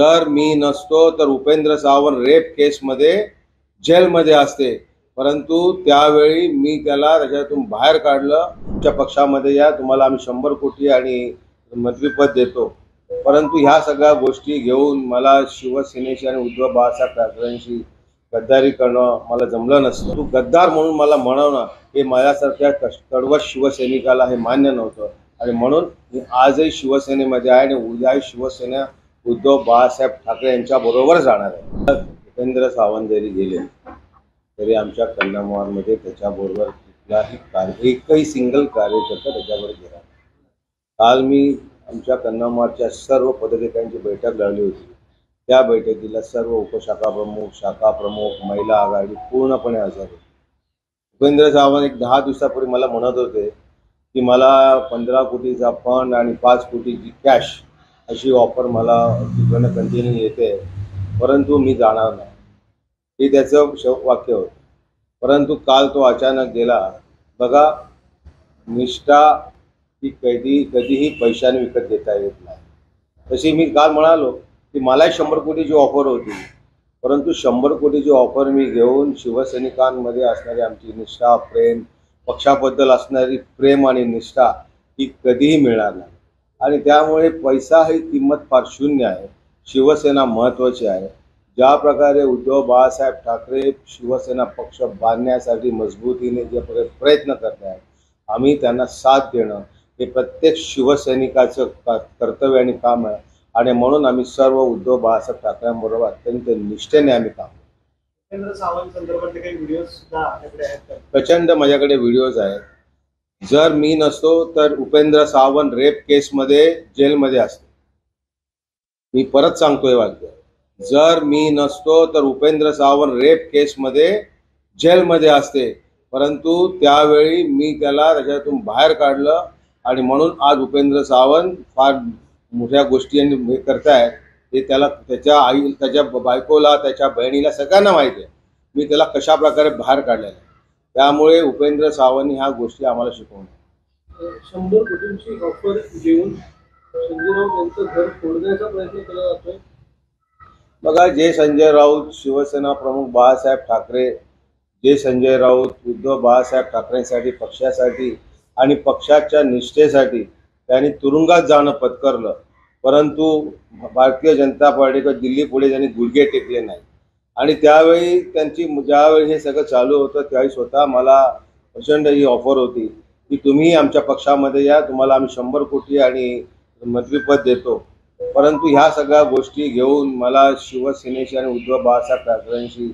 जर मी नसतो तर उपेंद्र सावंत रेप केसमध्ये जेलमध्ये असते. परंतु त्यावेळी मी त्याला त्याच्यातून बाहेर काढलं. तुमच्या पक्षामध्ये या तुम्हाला आम्ही शंभर कोटी आणि मंत्रीपद देतो. परंतु ह्या सगळ्या गोष्टी घेऊन मला शिवसेनेशी आणि उद्धव बाळासाहेब ठाकरेंशी गद्दारी करणं मला जमलं नसतं. तू गद्दार म्हणून मला म्हणवणं हे माझ्यासारख्या कडवत शिवसैनिकाला हे मान्य नव्हतं. आणि म्हणून मी आजही शिवसेनेमध्ये आहे आणि उद्याही शिवसेना उद्धव बाळासाहेब ठाकरे यांच्याबरोबर जाणार आहे. उपेंद्र सावंत जरी गेले तरी आमच्या कन्नमवारमध्ये त्याच्याबरोबर कुठलाही कार्य एकही सिंगल कार्यकर्ता त्याच्यावर गेला काल मी आमच्या कन्नमवारच्या सर्व पदाधिकाऱ्यांची बैठक लावली होती. त्या बैठकीला सर्व उपशाखा प्रमुख शाखा प्रमुख महिला आघाडी पूर्णपणे हजर होती. उपेंद्र सावंत एक दहा दिवसापूर्वी मला म्हणत होते की मला पंधरा कोटीचा फंड आणि पाच कोटीची कॅश अशी ऑफर मला तिकडनं कंटिन्यू येते. परंतु मी जाणार नाही. हे त्याचं श वाक्य होतं. परंतु काल तो अचानक गेला. बघा निष्ठा ही कधी कधीही पैशाने विकत घेता येत नाही. तशी मी काल म्हणालो की मलाही शंभर कोटीची ऑफर होती. परंतु शंभर कोटीची ऑफर मी घेऊन शिवसैनिकांमध्ये असणारी आमची निष्ठा प्रेम पक्षाबद्दल असणारी प्रेम आणि निष्ठा ही कधीही मिळणार नाही. आणि त्यामुळे पैसा ही किंमत फार शून्य आहे शिवसेना महत्त्वाची आहे ज्या प्रकारे उद्धव बाळासाहेब ठाकरे शिवसेना पक्ष बांधण्यासाठी मजबूतीने जे प्रकारे प्रयत्न करत आहेत आम्ही त्यांना साथ देणं हे प्रत्येक शिवसैनिकाचं क- कर्तव्य आणि काम आहे आणि म्हणून आम्ही सर्व उद्धव बाळासाहेब ठाकरेंबरोबर अत्यंत निष्ठेने आम्ही काम करतो. उपेंद्र सावंत संदर्भातले काही व्हिडिओ सुद्धा आपल्याकडे आहेत का? प्रचंड माझ्याकडे व्हिडिओज आहेत जर मी नसतो तर उपेंद्र सावंत रेप केसमध्ये जेलमध्ये असते. मी परत सांगतोय वाक्य. जर मी नसतो तर उपेंद्र सावंत रेप केसमध्ये जेलमध्ये असते. परंतु त्यावेळी मी त्याला त्याच्यातून बाहेर काढलं आणि म्हणून आज उपेंद्र सावंत फार मोठ्या गोष्टी हे करतायत. ते त्याला त्याच्या आई त्याच्या बायकोला त्याच्या बहिणीला सगळ्यांना माहिती आहे. मी त्याला कशा प्रकारे बाहेर काढलेलं त्यामुळे उपेंद्र सावंत ह्या गोष्टी आम्हाला शिकवणार शंभर कोटींची ऑफर घेऊन संजय राऊत यांचं घर फोडण्याचा प्रयत्न केला जातोय. बघा जे संजय राऊत शिवसेना प्रमुख बाळासाहेब ठाकरे जे संजय राऊत उद्धव बाळासाहेब ठाकरेंसाठी पक्षासाठी आणि पक्षाच्या निष्ठेसाठी त्यांनी तुरुंगात जाणं पत्करलं. परंतु भारतीय जनता पार्टीकडे दिल्ली पुढे त्यांनी गुडघे टेकले नाही आणि त्यावेळी त्यांची ज्यावेळी हे सगळं चालू होतं त्यावेळी स्वतः मला प्रचंड ही ऑफर होती की तुम्ही आमच्या पक्षामध्ये या तुम्हाला आम्ही शंभर कोटी आणि मंत्रीपद देतो. परंतु ह्या सगळ्या गोष्टी घेऊन मला शिवसेनेशी आणि उद्धव बाळासाहेब ठाकरेंशी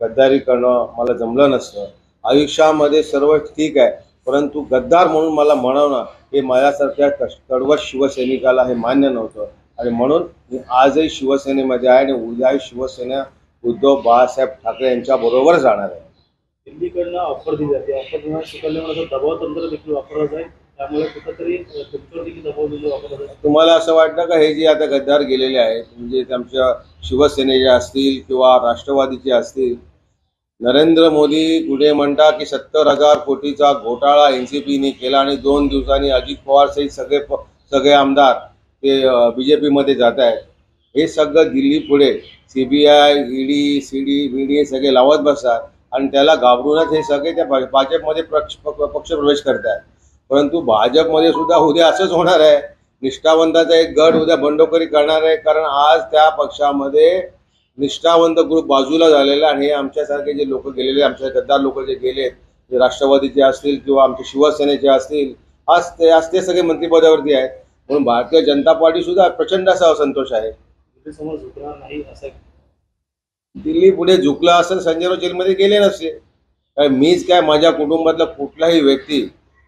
गद्दारी करणं मला जमलं नसतं. आयुष्यामध्ये सर्व ठीक आहे परंतु गद्दार म्हणून मला म्हणवणं हे माझ्यासारख्या कडवत कडवट शिवसैनिकाला हे मान्य नव्हतं. आणि म्हणून मी आजही शिवसेनेमध्ये आहे आणि उद्याही शिवसेना उद्धव बाळासाहेब ठाकरे यांच्या बरोबर जाणार आहे. दिल्लीकडनं ऑफर दिली जाते. ऑफर देणार स्वीकारल्यामुळे असं दबाव तंत्र देखील वापरलं जाईल त्यामुळे कुठंतरी तुमच्यावर देखील दबाव देखील वापरला जाईल तुम्हाला असं वाटतं का हे जे आता गद्दार गेलेले आहेत म्हणजे ते आमच्या शिवसेनेचे असतील किंवा राष्ट्रवादीचे असतील नरेंद्र मोदी पुढे म्हणतात की सत्तर हजार कोटीचा घोटाळा एन सी पीने केला आणि दोन दिवसांनी अजित पवार सहित सगळे सगळे आमदार ते बीजेपीमध्ये जात आहेत. हे सगळं दिल्ली पुढे. C B I E ED C D BD हे सगळे लावत बसतात. आणि त्याला घाबरूनच हे सगळे त्या भाजपमध्ये पक्ष पक्ष प्रवेश करतात परंतु भाजपमध्ये सुद्धा उद्या असंच होणार आहे. निष्ठावंताचा एक गट उद्या बंडखोरी करणार आहे. कारण आज त्या पक्षामध्ये निष्ठावंत ग्रुप बाजूला झालेला आणि हे आमच्यासारखे जे लोक गेलेले आमच्या गद्दार लोक जे गेलेत जे राष्ट्रवादीचे असतील किंवा आमचे शिवसेनेचे असतील आज ते आज ते सगळे मंत्रिपदावरती आहेत. म्हणून भारतीय जनता पार्टीसुद्धा प्रचंड असा असंतोष आहे. समोर झुकणार नाही असं दिल्ली पुढे झुकला असेल संजय जेलमध्ये गेले नसते. काय मीच काय माझ्या कुटुंबातला कुठलाही व्यक्ती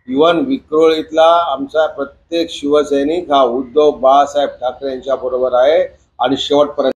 इवन विक्रोळीतला आमचा प्रत्येक शिवसैनिक हा उद्धव बाळासाहेब ठाकरे यांच्या बरोबर आहे. आणि शेवटपर्यंत